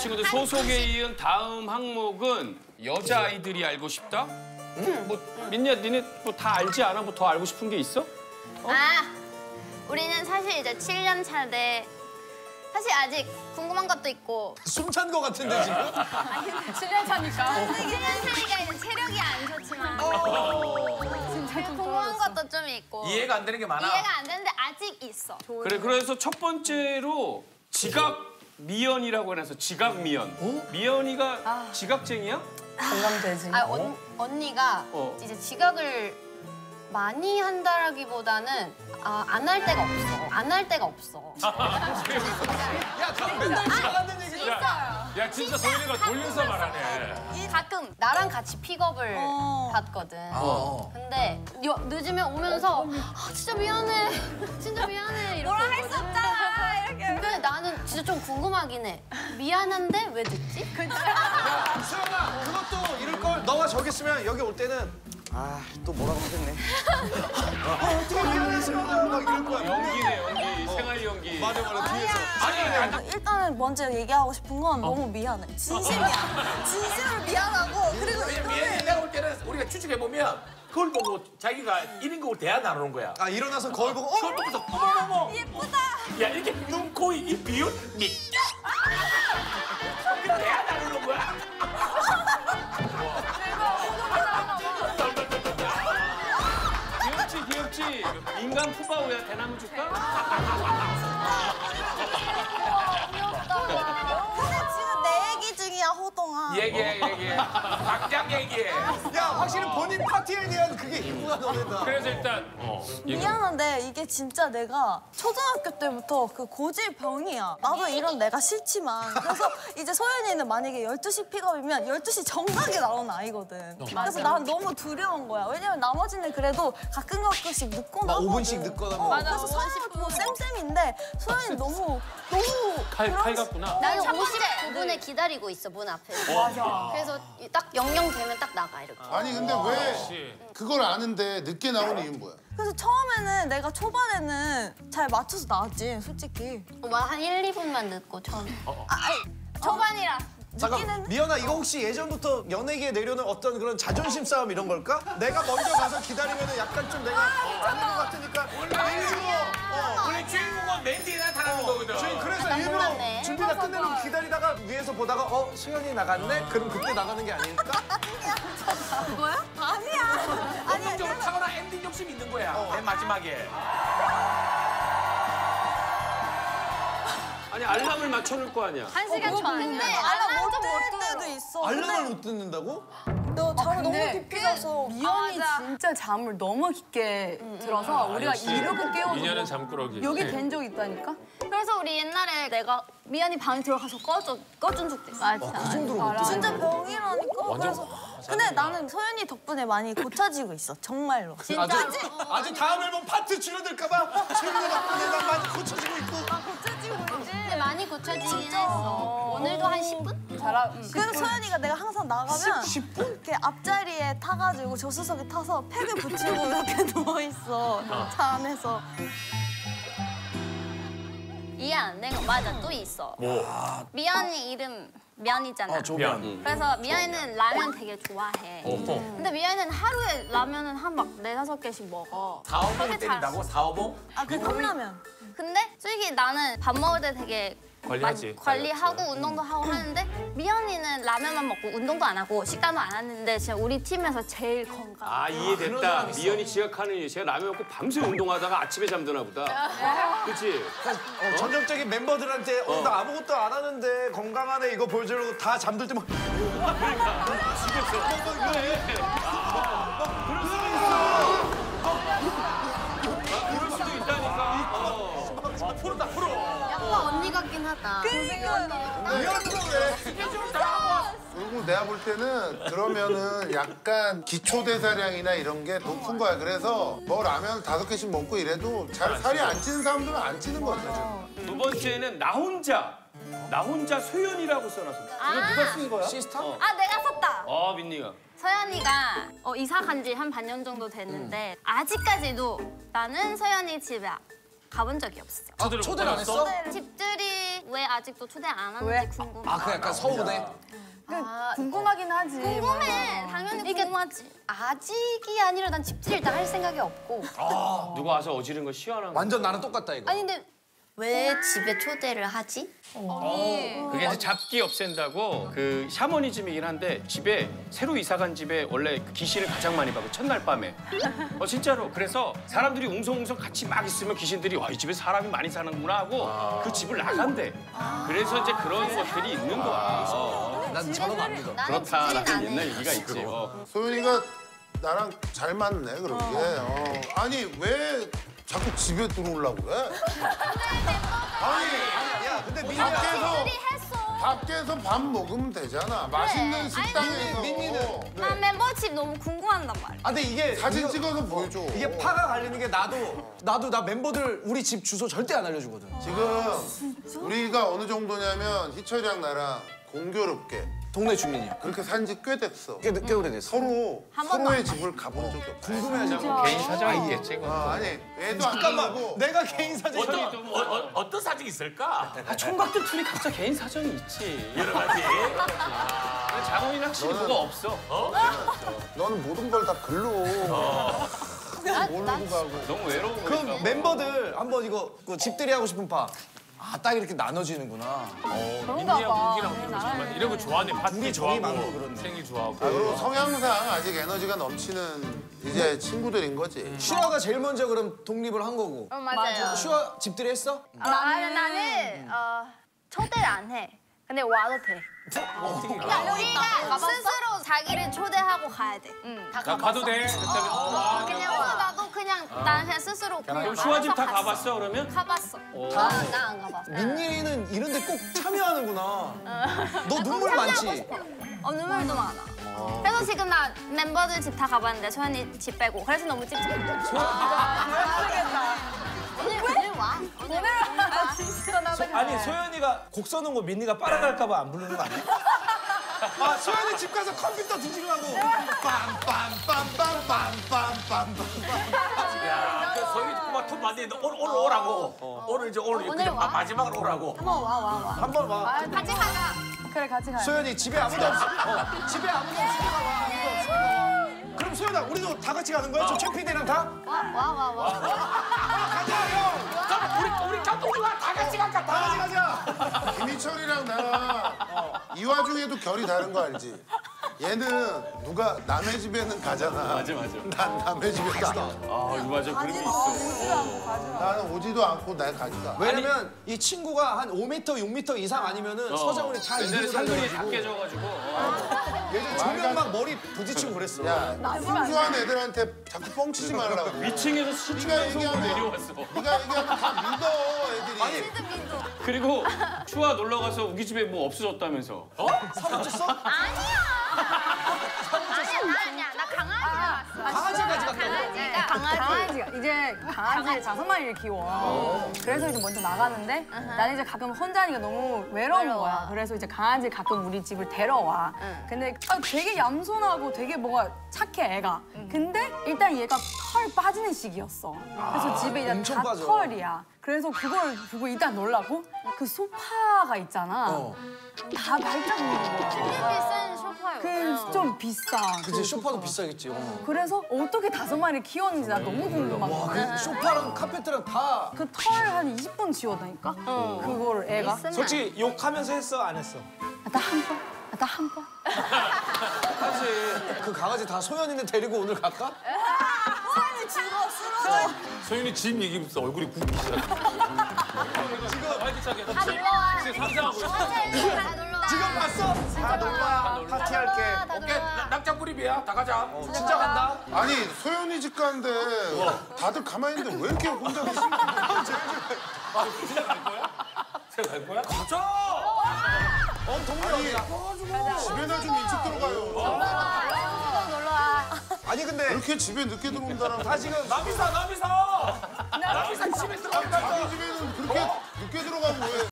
친구들 소속에 이은 다음 항목은 여자 아이들이 알고 싶다. 응? 뭐 민니야, 니네 뭐 다 알지 않아? 뭐 더 알고 싶은 게 있어? 아, 우리는 사실 이제 7년 차인데 사실 아직 궁금한 것도 있고 숨찬 거 같은데 지금? 7년 차니까 7년 차니까 이제 체력이 안 좋지만 궁금한 것도 좀 있고 이해가 안 되는 게 많아. 이해가 안 되는데 아직 있어. 그래, 그래서 첫 번째로 지각 미연이라고 해서 지각 미연. 미연이가 지각쟁이야? 공감되지. 아, 언, 언니가 어. 이제 지각을 많이 한다라기보다는 아, 안할 데가 없어. 안할 데가 없어. 야, 저 맨날 지나가는 얘기. 있어요. 야 진짜 소연이가 돌려서 말하네. 가끔 나랑 같이 픽업을 받거든. 근데 여- 늦으면 오면서 아, 진짜 미안해. 진짜 미안해. 궁금하긴 해. 미안한데 왜 늦지? 수영아, 그것도 이럴 걸. 너가 저기 있으면 여기 올 때는 아, 또 뭐라고 하겠네. 아, 어떻게 미안해, 수영아. 막 이럴 거야. 연기네, 연기. 생활 연기. 맞아, 맞아, 뒤에서. 아니 일단은 먼저 얘기하고 싶은 건 너무 미안해. 진심이야. 진심으로 미안하고 그리고 미연이 내가 볼 때는 우리가 추측해 보면 그걸 보고 자기가 1인 곡을 대화 나누는 거야. 아, 일어나서 거울 보고, 어? 그걸 보고서 어머머머 예쁘다. 야 이렇게 눈, 코, 입 비웃 니. 대화 얘기해 얘기해. 당장 얘기해. 야, 확실히 본인 파티에 대한 그게 있구나, 너네는. 그래서 일단 어, 미안한데 이게 진짜 내가 초등학교 때부터 그 고질병이야. 나도 이런 내가 싫지만. 그래서 이제 소연이는 만약에 12시 픽업이면 12시 정각에 나오는 아이거든. 그래서 난 너무 두려운 거야. 왜냐면 나머지는 그래도 가끔 가끔씩 나거든. 5분씩 늦거나 뭐. 어, 그래서 사람은 뭐 쌤쌤인데 소연이 너무 너무 칼, 칼 같구나. 나는 59분에 기다리고 있어 문 앞에. 맞아. 그래서 딱 영영 되면 딱 나가 이렇게. 아니 근데 왜 그걸 아는데 늦게 나오는 이유는 뭐야? 그래서 처음에는 내가 초반에는 잘 맞춰서 나왔지 솔직히. 뭐한 1, 2분만 늦고 처음. 아, 아니, 초반이라. 잠깐, 미연아, 이거 혹시 예전부터 연예계에 내려오는 어떤 그런 자존심 싸움 이런 걸까? 내가 먼저 가서 기다리면 약간 좀 내가 아닌 것 같으니까 일부러, 어. 원래 주인공은 맨 뒤에 나타나는 거거든. 저희 그래서 나 일부러 몰랐네. 준비 다 끝내놓고 기다리다가 위에서 보다가 어 수연이 나갔네? 그럼 그때 나가는 게 아닐까? 아니야. 본능적으로 타고난 엔딩 욕심이 있는 거야. 맨 마지막에. 아니, 알람을 맞춰놓을 거 아니야. 한 시간 전에. 근데 알람 못 들을 때도 있어. 알람을 못 듣는다고? 너 잠을 너무 깊게 자서 미연이 진짜 잠을 너무 깊게 들어서 우리가 이렇게 깨워도 인연은 잠꾸러기. 여기 된 적 있다니까? 그래서 우리 옛날에 내가 미연이 방에 들어가서 꺼줘, 꺼준 적도 있어. 맞아. 진짜 병이라니까. 그래서 근데 나는 소연이 덕분에 많이 고쳐지고 있어. 정말로. 진짜. 아주, 아주 다음 앨범 파트 줄어들까봐 수연이 덕분에 난 많이 고쳐지고 많이 고쳐지긴 했어. 오늘도 한 10분? 잘하. 그래서 소연이가 내가 항상 나가면 10 분? 이렇게 앞자리에 타가지고 조수석에 타서 팩을 붙이고 이렇게 누워 있어. 차 안에서. 이해 안 된 거 맞아 또 있어. 뭐? 미연이 이름 면이잖아. 미안. 그래서 미연이는 라면 되게 좋아해. 근데 미연이는 하루에 라면은 한 막 네다섯 개씩 먹어. 사오봉 그렇게 때린다고? 사오봉? 아, 그 컵라면. 근데 솔직히 나는 밥 먹을 때 되게 관리하지. 마- 관리하고 운동도 하고 하는데 미연이는 라면만 먹고 운동도 안 하고 식단도 안 하는데 진짜 우리 팀에서 제일 건강. 아, 이해됐다. 미연이 지각하는 이유. 제가 라면 먹고 밤새 운동하다가 아침에 잠드나 보다. 그치? 어, 전형적인 멤버들한테 어, 나 아무것도 안 하는데 건강하네 이거 보여주려고 다 잠들 때만 그럴 하다. 왜? 그리고 내가 볼 때는 그러면은 약간 기초 대사량이나 이런 게 높은 거야. 그래서 뭐 라면 다섯 개씩 먹고 이래도 잘 살이 안 찌는 사람들은 안 찌는 거야. 사실. 두 번째는 나 혼자. 나 혼자 소연이라고 써놨어. 이거 누가 쓴 거야? sister? 아 내가 썼다. 어, 민니가. 소연이가 어, 이사 간 지 한 반년 정도 됐는데 아직까지도 나는 소연이 집에 가본 적이 없어. 초대를, 초대를 안못 했어? 집들이 왜 아직도 초대 안 하는지 왜? 궁금해. 아, 그 약간 서운해? 궁금하긴 하지. 궁금해. 당연히 궁금하지. 아직이 아니라 난 집들이 일단 할 생각이 없고. 누가 와서 어지른 거 시원한 거. 완전 나랑 똑같다, 이거. 아니 근데 왜 집에 초대를 하지? 그게 이제 잡기 없앤다고 그 샤머니즘이긴 한데 집에 새로 이사 간 집에 원래 그 귀신을 가장 많이 봐고 첫날 밤에 어 진짜로 그래서 사람들이 웅성웅성 같이 막 있으면 귀신들이 와 이 집에 사람이 많이 사는구나 하고 그 집을 나간대 그래서 이제 그런 것들이 있는 거야 어, 난 저런 거안 믿어. 그렇다라는 안 옛날 해. 얘기가 있지 어. 소연이가 나랑 잘 맞네 그런 게. 어. 아니 왜 자꾸 집에 들어오려고 그래? 아니 야, 근데 민희야. 밖에서. 밖에서 밥 먹으면 되잖아. 맛있는 식당에서. 민희는 난 멤버 집 너무 궁금한단 말이야. 아, 근데 이게. 사진 이거- 찍어서 보여줘. 이게 파가 갈리는 게 나도, 나도 나 멤버들 우리 집 주소 절대 안 알려주거든. 지금 우리가 어느 정도냐면 희철이랑 나랑 공교롭게 동네 주민이야. 그렇게 산 지 꽤 됐어. 꽤, 꽤 오래됐어. 서로 서로의 안 집을 가본 적이 없어. 궁금해하지. 개인 사정이 있겠지 그거. 아, 아니 애도 안 잠깐만, 가고 내가 개인 사진. 어떤, 어, 어, 어떤 사정이 있을까? 아, 총각들 둘이 각자 개인 사정이 있지 여러 가지. 근데 장훈이는 확실히 뭐가 없어 너는 모든 걸 다 글로 모르고 가고. 너무 외로운 그 거니까 멤버들 한번 이거 그 집들이 하고 싶은 파. 아, 딱 이렇게 나눠지는구나. 민니야 무기랑 그런 정말 이런 거 좋아하네. 파티 둘이 정이 많고 좋아하고 그렇네. 생일 좋아하고. 아, 그리고 성향상 아직 에너지가 넘치는 이제 친구들인 거지. 슈아가 제일 먼저 그럼 독립을 한 거고. 어, 맞아요. 슈아 집들이 했어? 나는 나는 어, 초대를 안 해. 근데 와도 돼. 그러니까 우리가 스스로 자기를 초대하고 가야 돼. 다나 가도 돼? 그랬더니 어, 와. 그냥 와. 나도 그냥 난 그냥 스스로 그냥 그럼 슈아 집 다 알아서 가봤어 그러면? 가봤어. 나안 가봤어. 민니는 이런 데 꼭 참여하는구나. 너 눈물 많지? 어 눈물도 많아. 그래서 지금 나 멤버들 집 다 가봤는데 소연이 집 빼고 그래서 너무 찝찝해. 오늘 오늘 와. 오늘 와. 진짜 나도 아니 소연이가 곡 써놓은 거 민니가 빨아갈까 봐 안 부르는 거 아니야? 아, 소연이 집 가서 컴퓨터 뒤지려고. 빰빰빰빰빰빰빰빰. 야, 그 소희 꼬마 톱 만드는데 오늘 오늘 오라고. 오늘 이제 오늘 오늘 그냥 와? 마지막으로 오라고. 한번 와 와 와. 한번 와. 같이 가자. 그래 같이 가요. 소연이 집에 아무도 없어. 어, 집에 아무도 없으니까 와. 아무도 없으니까. 그럼 소연아, 우리도 다 같이 가는 거야? 저 최피디랑 다? 와와와 와. 가자, 형! 그럼 우리 우리 감독님과 다 같이 갈까? 다 같이 가자! 김희철이랑 나랑 이 와중에도 결이 다른 거 알지? 얘는 누가 남의 집에는 가잖아. 맞아 맞아 난 남의 집에 가. 아 이거 맞아 그런 게 있어 나는 오지도 않고 날 가져가. 왜냐면 이 친구가 한 5m, 6m 이상 아니면은 서장훈이 다 옛날에 이기고 상근이 다 다녀가지고 깨져가지고 어. 예전 조명 막 머리 부딪히고 그랬어. 야, 순수한 애들한테 자꾸 뻥치지 말라고. 위층에서 네가 수직에서 얘기하면 내려왔어 네가 얘기하면 다 믿어 애들이. 그리고 슈아 놀러 가서 우기 집에 뭐 없어졌다면서 어? 아니야. 아니야 아니야 나 강아지가 왔어. 강아지까지 갔다고? 강아지가 강아지가 이제 강아지 다섯 마리를 키워. 그래서 이제 먼저 나가는데 나는 이제 가끔 혼자니까 너무 외로운 외로워. 거야. 그래서 이제 강아지 가끔 우리 집을 데려와. 근데 아, 되게 얌손하고 되게 뭐가 착해 애가. 근데 일단 얘가 털 빠지는 시기였어. 그래서 집에 이제 다 빠져. 털이야. 그래서 그걸 보고 일단 놀라고 그 소파가 있잖아. 어. 다 발자국인 거야. 비싼 소파요. 그좀 비싸. 그치, 쇼파도 비싸겠지. 어. 그래서 어떻게 다섯 마리 키웠는지 나 너무 궁금한 와. 그 쇼파랑 카페트랑 다 그 털 한 20분 지웠다니까? 그거를 애가? 있으면 솔직히 욕하면서 했어 안 했어? 나 한 번? 나 한 번? 하지. 그 강아지 다 소연이네 데리고 오늘 갈까? 소윤이 집 얘기부터 얼굴이 굽기 시작해. 지금 활기차게 다 놀러 와. 지금 상상하고 있어. 불입이야. 다 가자. 진짜 간다? 아니 소연이 집 가는데 다들 가만히 있는데 왜 이렇게 혼자 계시? 진짜 갈 거야? 진짜 갈 거야? 가자. 어, 동물이. 집에나 좀 일찍 들어가요. 아니, 근데 이렇게 집에 늦게 들어온다는 다 지금 남이사 남이사. 남이사 집에 들어간다. 자기 집에는